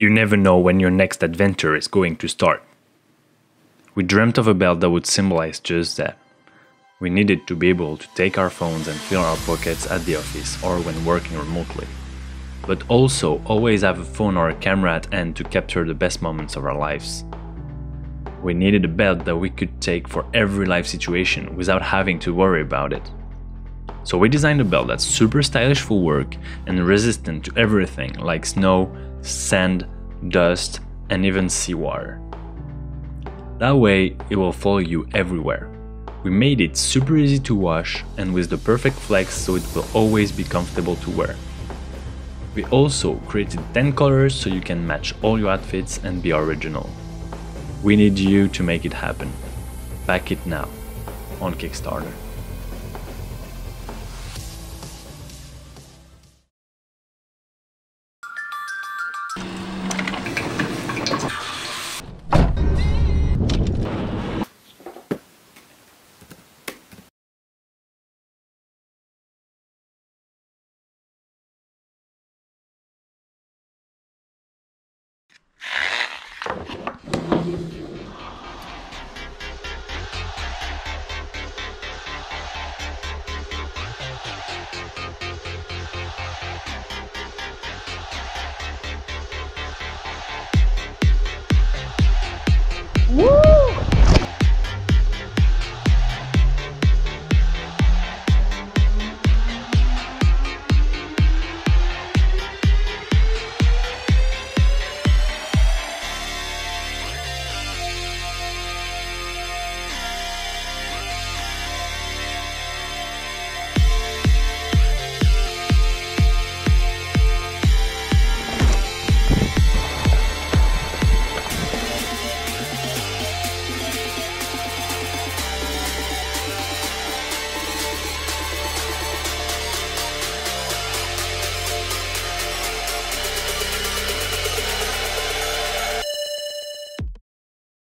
You never know when your next adventure is going to start. We dreamt of a belt that would symbolize just that. We needed to be able to take our phones and fill our pockets at the office or when working remotely. But also always have a phone or a camera at hand to capture the best moments of our lives. We needed a belt that we could take for every life situation without having to worry about it. So we designed a belt that's super stylish for work and resistant to everything like snow, sand, dust, and even seawater. That way, it will follow you everywhere. We made it super easy to wash and with the perfect flex so it will always be comfortable to wear. We also created 10 colors so you can match all your outfits and be original. We need you to make it happen. Back it now on Kickstarter.